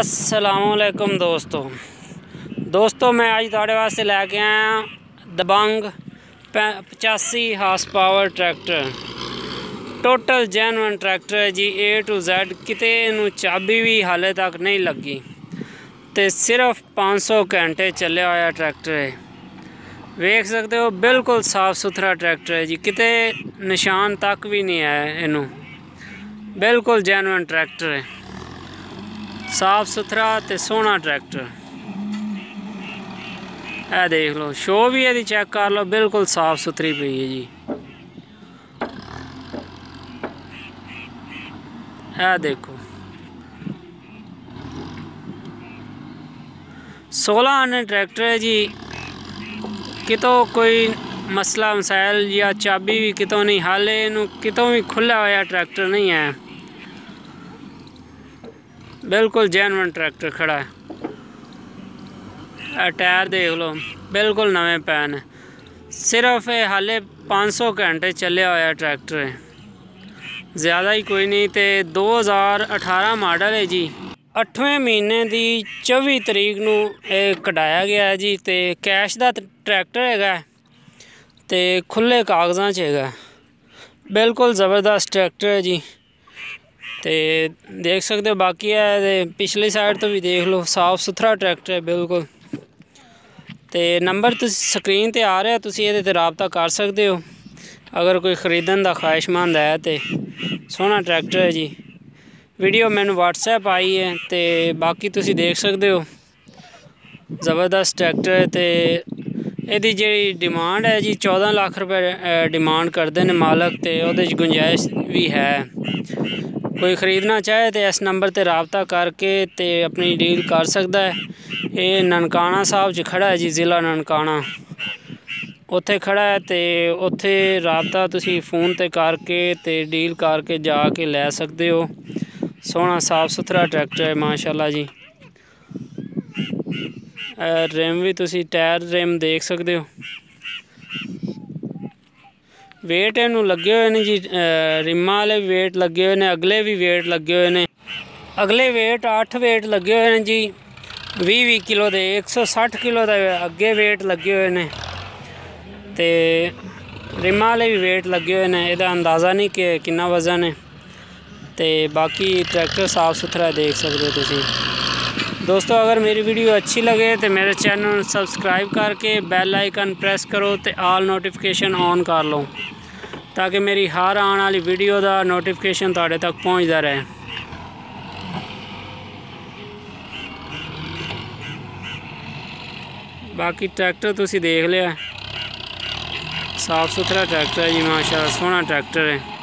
ਅਸਲਾਮੁਅਲੈਕਮ ਦੋਸਤੋ। ਦੋਸਤੋ, ਮੈਂ ਅੱਜ ਤੁਹਾਡੇ ਵਾਸਤੇ ਲੈ ਕੇ ਆਇਆ Dabangg 85 horse power tractor. Total genuine tractor ਹੈ ਜੀ, A ਟੂ Z, ਕਿਤੇ ਇਹਨੂੰ ਚਾਬੀ ਵੀ ਹਾਲੇ ਤੱਕ ਨਹੀਂ ਲੱਗੀ। ਤੇ ਸਿਰਫ 500 ਘੰਟੇ ਚੱਲਿਆ ਹੋਇਆ ਟਰੈਕਟਰ ਹੈ। ਵੇਖ ਸਕਦੇ ਹੋ, ਬਿਲਕੁਲ ਸਾਫ਼ ਸੁਥਰਾ ਟਰੈਕਟਰ ਹੈ ਜੀ, ਕਿਤੇ ਨਿਸ਼ਾਨ ਤੱਕ ਵੀ ਨਹੀਂ ਆਇਆ ਇਹਨੂੰ। ਬਿਲਕੁਲ ਜੈਨੂਨ ਟਰੈਕਟਰ ਹੈ। ਸਾਫ਼ ਸੁਥਰਾ ਤੇ ਸੋਹਣਾ ਟਰੈਕਟਰ। ਇਹ ਦੇਖ ਲਓ ਸ਼ੋ ਵੀ ਇਹਦੀ ਚੈੱਕ ਕਰ ਲਓ, ਬਿਲਕੁਲ ਸਾਫ਼ ਸੁਥਰੀ ਪਈ ਹੈ ਜੀ। ਇਹ ਦੇਖੋ। 16 ਆਨੇ ਟਰੈਕਟਰ ਹੈ ਜੀ। ਕਿਤੋਂ ਕੋਈ ਮਸਲਾ ਮਸਾਇਲ ਜਾਂ ਚਾਬੀ ਵੀ ਕਿਤੋਂ ਨਹੀਂ, ਹਾਲੇ ਇਹਨੂੰ ਕਿਤੋਂ ਵੀ ਖੁੱਲਾ ਹੋਇਆ ਟਰੈਕਟਰ ਨਹੀਂ ਹੈ। ਬਿਲਕੁਲ ਜੈਨੂਨ ਟਰੈਕਟਰ ਖੜਾ ਹੈ। ਆ ਟਾਇਰ ਦੇਖ ਲਓ, ਬਿਲਕੁਲ ਨਵੇਂ ਪੈਨ ਸਿਰਫ ਇਹ ਹਾਲੇ 500 ਘੰਟੇ ਚੱਲਿਆ ਹੋਇਆ ਟਰੈਕਟਰ ਹੈ। ਜ਼ਿਆਦਾ ਹੀ ਕੋਈ ਨਹੀਂ ਤੇ 2018 ਮਾਡਲ ਹੈ ਜੀ। 8ਵੇਂ ਮਹੀਨੇ ਦੀ 24 ਤਰੀਕ ਨੂੰ ਇਹ ਕਢਾਇਆ ਗਿਆ ਹੈ ਜੀ ਤੇ ਕੈਸ਼ ਦਾ ਟਰੈਕਟਰ ਹੈਗਾ ਤੇ ਖੁੱਲੇ ਕਾਗਜ਼ਾਂ 'ਚ ਹੈਗਾ ਬਿਲਕੁਲ ਜ਼ਬਰਦਸਤ ਟਰੈਕਟਰ ਹੈ ਜੀ। ਤੇ ਦੇਖ ਸਕਦੇ ਹੋ ਬਾਕੀ ਹੈ ਤੇ ਪਿਛਲੀ ਸਾਈਡ ਤੋਂ ਵੀ ਦੇਖ ਲਓ ਸਾਫ ਸੁਥਰਾ ਟਰੈਕਟਰ ਹੈ ਬਿਲਕੁਲ ਤੇ ਨੰਬਰ ਤੁਸੀਂ ਸਕਰੀਨ ਤੇ ਆ ਰਿਹਾ ਤੁਸੀਂ ਇਹਦੇ ਤੇ رابطہ ਕਰ ਸਕਦੇ ਹੋ ਅਗਰ ਕੋਈ ਖਰੀਦਣ ਦਾ ਖਾਹਿਸ਼ਮੰਦ ਹੈ ਤੇ ਸੋਹਣਾ ਟਰੈਕਟਰ ਹੈ ਜੀ ਵੀਡੀਓ ਮੈਨੂੰ WhatsApp ਆਈ ਹੈ ਤੇ ਬਾਕੀ ਤੁਸੀਂ ਦੇਖ ਸਕਦੇ ਹੋ ਜ਼ਬਰਦਸਤ ਟਰੈਕਟਰ ਹੈ ਤੇ ਇਹਦੀ ਜਿਹੜੀ ਡਿਮਾਂਡ ਹੈ ਜੀ 14 ਲੱਖ ਰੁਪਏ ਡਿਮਾਂਡ ਕਰਦੇ ਨੇ ਮਾਲਕ ਤੇ ਉਹਦੇ 'ਚ ਗੁੰਜਾਇਸ਼ ਵੀ ਹੈ। ਕੋਈ ਖਰੀਦਣਾ ਚਾਹੇ ਤੇ ਇਸ ਨੰਬਰ ਤੇ ਰਾਬਤਾ ਕਰਕੇ ਤੇ ਆਪਣੀ ਡੀਲ ਕਰ ਸਕਦਾ ਹੈ। ਇਹ ਨਨਕਾਣਾ ਸਾਹਿਬ 'ਚ ਖੜਾ ਹੈ ਜੀ, ਜ਼ਿਲ੍ਹਾ ਨਨਕਾਣਾ। ਉੱਥੇ ਖੜਾ ਹੈ ਤੇ ਉੱਥੇ ਰਾਬਤਾ ਤੁਸੀਂ ਫੋਨ ਤੇ ਕਰਕੇ ਤੇ ਡੀਲ ਕਰਕੇ ਜਾ ਕੇ ਲੈ ਸਕਦੇ ਹੋ। ਸੋਹਣਾ ਸਾਫ਼ ਸੁਥਰਾ ਟਰੈਕਟਰ ਹੈ, ਮਾਸ਼ਾਅੱਲਾ ਜੀ। ਰਿਮ ਵੀ ਤੁਸੀਂ ਟਾਇਰ ਰਿਮ ਦੇਖ ਸਕਦੇ ਹੋ। ਵੇਟ ਇਹਨੂੰ ਲੱਗੇ ਹੋਏ ਨੇ ਜੀ ਰਿਮਾਂ ਵਾਲੇ ਵੇਟ ਲੱਗੇ ਹੋਏ ਨੇ, ਅਗਲੇ ਵੀ ਵੇਟ ਲੱਗੇ ਹੋਏ ਨੇ। ਅਗਲੇ ਵੇਟ 8 ਵੇਟ ਲੱਗੇ ਹੋਏ ਨੇ ਜੀ 20 20 ਕਿਲੋ ਦੇ 160 ਕਿਲੋ ਦਾ ਅੱਗੇ ਵੇਟ ਲੱਗੇ ਹੋਏ ਨੇ। ਤੇ ਰਿਮਾਂ ਵਾਲੇ ਵੀ ਵੇਟ ਲੱਗੇ ਹੋਏ ਨੇ, ਇਹਦਾ ਅੰਦਾਜ਼ਾ ਨਹੀਂ ਕਿ ਕਿੰਨਾ ਵਜ਼ਨ ਹੈ। ਤੇ ਬਾਕੀ ਟਰੈਕਟਰ ਸਾਫ਼ ਸੁਥਰਾ ਦੇਖ ਸਕਦੇ ਹੋ ਤੁਸੀਂ। ਦੋਸਤੋ ਅਗਰ ਮੇਰੀ ਵੀਡੀਓ ਅੱਛੀ ਲਗੇ ਤੇ ਮੇਰੇ ਚੈਨਲ ਨੂੰ ਸਬਸਕ੍ਰਾਈਬ ਕਰਕੇ ਬੈਲ ਆਈਕਨ ਪ੍ਰੈਸ ਕਰੋ ਤੇ ਆਲ ਨੋਟੀਫਿਕੇਸ਼ਨ ਔਨ ਕਰ ਲਓ ਤਾਂ ਕਿ ਮੇਰੀ ਹਰ ਆਉਣ ਵਾਲੀ ਵੀਡੀਓ ਦਾ ਨੋਟੀਫਿਕੇਸ਼ਨ ਤੁਹਾਡੇ ਤੱਕ ਪਹੁੰਚਦਾ ਰਹੇ ਬਾਕੀ ਟਰੈਕਟਰ ਤੁਸੀਂ ਦੇਖ ਲਿਆ ਸਾਫ਼ ਸੁਥਰਾ ਟਰੈਕਟਰ ਹੈ ਜੀ ਮਾਸ਼ਾਅੱਲਾ ਸੋਹਣਾ ਟਰੈਕਟਰ ਹੈ